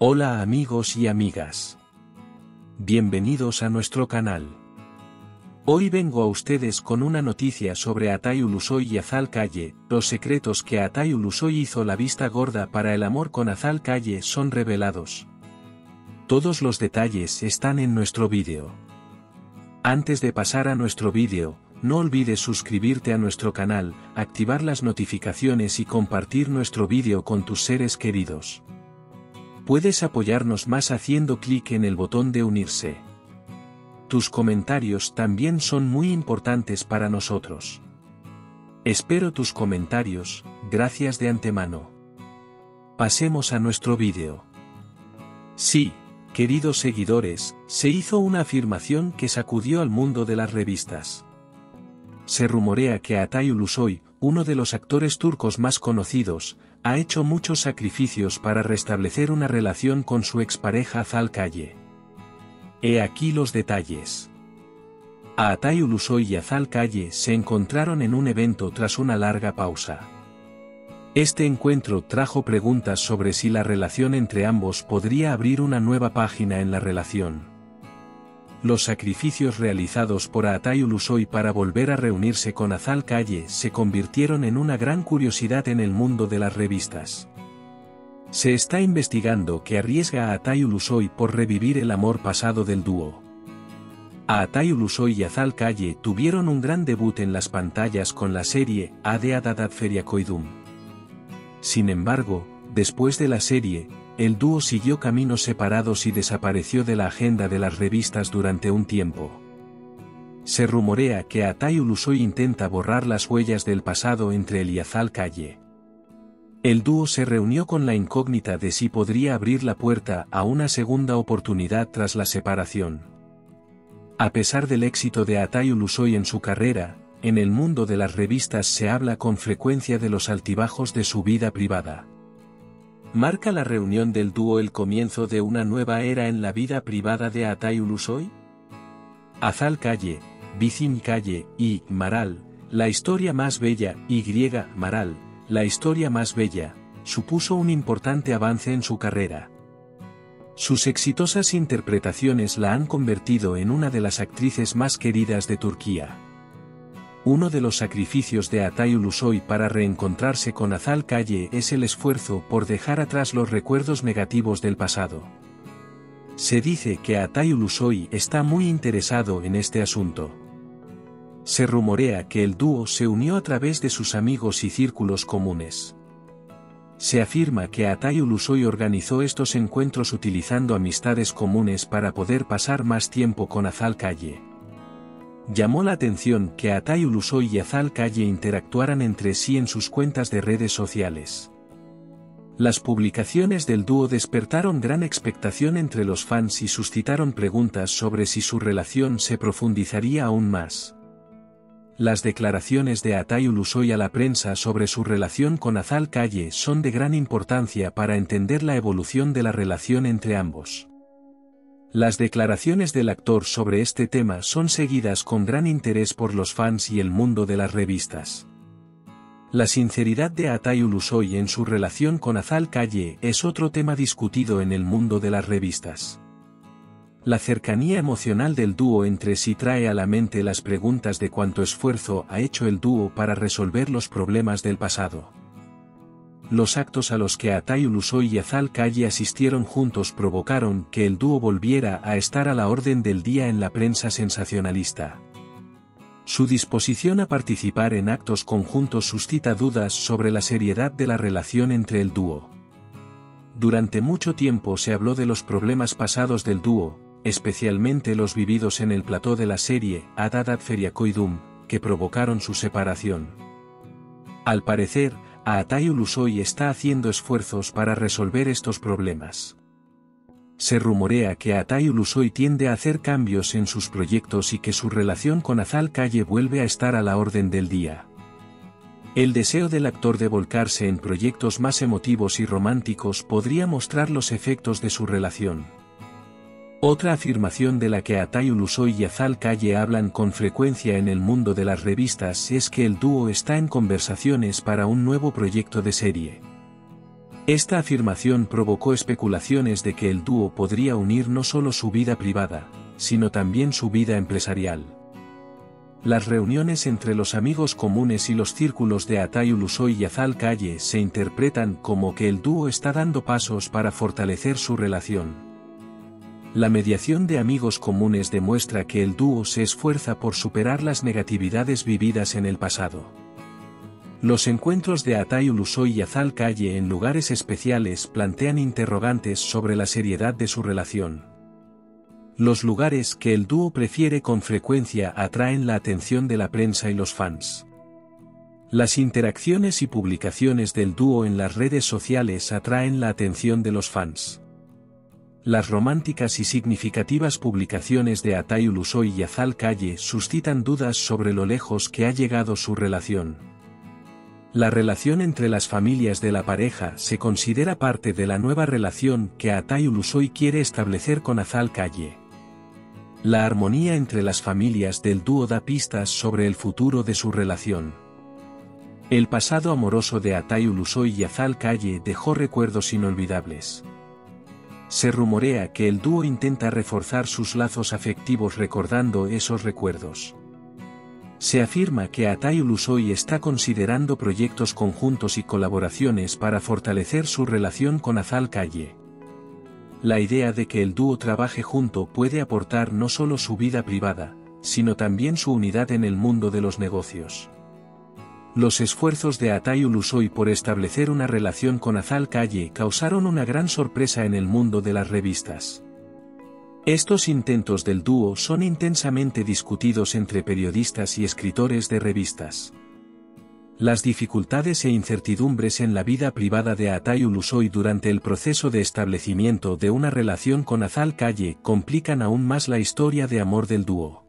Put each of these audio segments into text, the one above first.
Hola amigos y amigas. Bienvenidos a nuestro canal. Hoy vengo a ustedes con una noticia sobre Atay Ulusoy y Azal Calle, los secretos que Atay Ulusoy hizo la vista gorda para el amor con Azal Calle son revelados. Todos los detalles están en nuestro vídeo. Antes de pasar a nuestro vídeo, no olvides suscribirte a nuestro canal, activar las notificaciones y compartir nuestro vídeo con tus seres queridos. Puedes apoyarnos más haciendo clic en el botón de unirse. Tus comentarios también son muy importantes para nosotros. Espero tus comentarios, gracias de antemano. Pasemos a nuestro vídeo. Sí, queridos seguidores, se hizo una afirmación que sacudió al mundo de las revistas. Se rumorea que Atay Ulusoy, uno de los actores turcos más conocidos, ha hecho muchos sacrificios para restablecer una relación con su expareja Zal Kaye. He aquí los detalles. Atay Ulusoy y Azal Kaye se encontraron en un evento tras una larga pausa. Este encuentro trajo preguntas sobre si la relación entre ambos podría abrir una nueva página en la relación. Los sacrificios realizados por Atay Ulusoy para volver a reunirse con Azal Calle se convirtieron en una gran curiosidad en el mundo de las revistas. Se está investigando que arriesga a Atay Ulusoy por revivir el amor pasado del dúo. Atay Ulusoy y Azal Calle tuvieron un gran debut en las pantallas con la serie Ade Adadad Feriakoidum. Sin embargo, después de la serie, el dúo siguió caminos separados y desapareció de la agenda de las revistas durante un tiempo. Se rumorea que Atay Ulusoy intenta borrar las huellas del pasado entre él y Azal Calle. El dúo se reunió con la incógnita de si podría abrir la puerta a una segunda oportunidad tras la separación. A pesar del éxito de Atay Ulusoy en su carrera, en el mundo de las revistas se habla con frecuencia de los altibajos de su vida privada. ¿Marca la reunión del dúo el comienzo de una nueva era en la vida privada de Atay Ulusoy? Azal Calle, Bicim Calle y Maral, la historia más bella, y Maral, la historia más bella, supuso un importante avance en su carrera. Sus exitosas interpretaciones la han convertido en una de las actrices más queridas de Turquía. Uno de los sacrificios de Atay Ulusoy para reencontrarse con Azal Calle es el esfuerzo por dejar atrás los recuerdos negativos del pasado. Se dice que Atay Ulusoy está muy interesado en este asunto. Se rumorea que el dúo se unió a través de sus amigos y círculos comunes. Se afirma que Atay Ulusoy organizó estos encuentros utilizando amistades comunes para poder pasar más tiempo con Azal Calle. Llamó la atención que Atay Ulusoy y Azal Calle interactuaran entre sí en sus cuentas de redes sociales. Las publicaciones del dúo despertaron gran expectación entre los fans y suscitaron preguntas sobre si su relación se profundizaría aún más. Las declaraciones de Atay Ulusoy a la prensa sobre su relación con Azal Calle son de gran importancia para entender la evolución de la relación entre ambos. Las declaraciones del actor sobre este tema son seguidas con gran interés por los fans y el mundo de las revistas. La sinceridad de Atay Ulusoy en su relación con Azal Calle es otro tema discutido en el mundo de las revistas. La cercanía emocional del dúo entre sí trae a la mente las preguntas de cuánto esfuerzo ha hecho el dúo para resolver los problemas del pasado. Los actos a los que Atay Ulusoy y Azal Calle asistieron juntos provocaron que el dúo volviera a estar a la orden del día en la prensa sensacionalista. Su disposición a participar en actos conjuntos suscita dudas sobre la seriedad de la relación entre el dúo. Durante mucho tiempo se habló de los problemas pasados del dúo, especialmente los vividos en el plató de la serie Adadat Feriakoidum, que provocaron su separación. Al parecer, Atay Ulusoy está haciendo esfuerzos para resolver estos problemas. Se rumorea que Atay Ulusoy tiende a hacer cambios en sus proyectos y que su relación con Azal Calle vuelve a estar a la orden del día. El deseo del actor de volcarse en proyectos más emotivos y románticos podría mostrar los efectos de su relación. Otra afirmación de la que Atay Ulusoy y Azal Calle hablan con frecuencia en el mundo de las revistas es que el dúo está en conversaciones para un nuevo proyecto de serie. Esta afirmación provocó especulaciones de que el dúo podría unir no solo su vida privada, sino también su vida empresarial. Las reuniones entre los amigos comunes y los círculos de Atay Ulusoy y Azal Calle se interpretan como que el dúo está dando pasos para fortalecer su relación. La mediación de amigos comunes demuestra que el dúo se esfuerza por superar las negatividades vividas en el pasado. Los encuentros de Atay Ulusoy y Azal Calle en lugares especiales plantean interrogantes sobre la seriedad de su relación. Los lugares que el dúo prefiere con frecuencia atraen la atención de la prensa y los fans. Las interacciones y publicaciones del dúo en las redes sociales atraen la atención de los fans. Las románticas y significativas publicaciones de Atay Ulusoy y Azal Calle suscitan dudas sobre lo lejos que ha llegado su relación. La relación entre las familias de la pareja se considera parte de la nueva relación que Atay Ulusoy quiere establecer con Azal Calle. La armonía entre las familias del dúo da pistas sobre el futuro de su relación. El pasado amoroso de Atay Ulusoy y Azal Calle dejó recuerdos inolvidables. Se rumorea que el dúo intenta reforzar sus lazos afectivos recordando esos recuerdos. Se afirma que Atay Ulusoy está considerando proyectos conjuntos y colaboraciones para fortalecer su relación con Azal Calle. La idea de que el dúo trabaje junto puede aportar no solo su vida privada, sino también su unidad en el mundo de los negocios. Los esfuerzos de Atay Ulusoy por establecer una relación con Azal Calle causaron una gran sorpresa en el mundo de las revistas. Estos intentos del dúo son intensamente discutidos entre periodistas y escritores de revistas. Las dificultades e incertidumbres en la vida privada de Atay Ulusoy durante el proceso de establecimiento de una relación con Azal Calle complican aún más la historia de amor del dúo.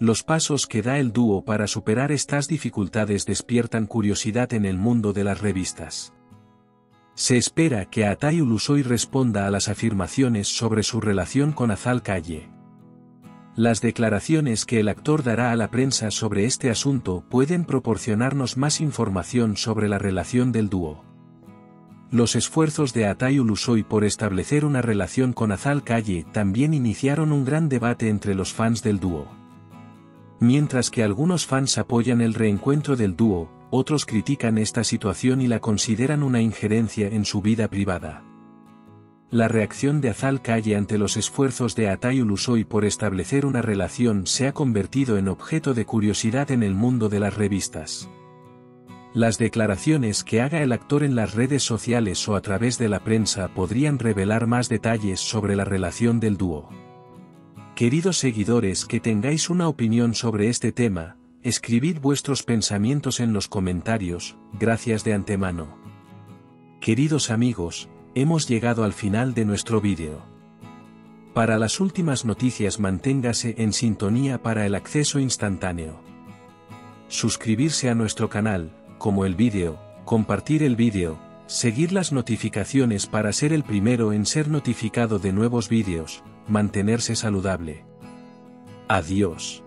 Los pasos que da el dúo para superar estas dificultades despiertan curiosidad en el mundo de las revistas. Se espera que Atay Ulusoy responda a las afirmaciones sobre su relación con Azal Calle. Las declaraciones que el actor dará a la prensa sobre este asunto pueden proporcionarnos más información sobre la relación del dúo. Los esfuerzos de Atay Ulusoy por establecer una relación con Azal Calle también iniciaron un gran debate entre los fans del dúo. Mientras que algunos fans apoyan el reencuentro del dúo, otros critican esta situación y la consideran una injerencia en su vida privada. La reacción de Azal Calle ante los esfuerzos de Atay Ulusoy por establecer una relación se ha convertido en objeto de curiosidad en el mundo de las revistas. Las declaraciones que haga el actor en las redes sociales o a través de la prensa podrían revelar más detalles sobre la relación del dúo. Queridos seguidores que tengáis una opinión sobre este tema, Escribid vuestros pensamientos en los comentarios, gracias de antemano. Queridos amigos, hemos llegado al final de nuestro vídeo. Para las últimas noticias manténgase en sintonía para el acceso instantáneo. Suscribirse a nuestro canal, como el vídeo, compartir el vídeo, seguir las notificaciones para ser el primero en ser notificado de nuevos vídeos, mantenerse saludable. Adiós.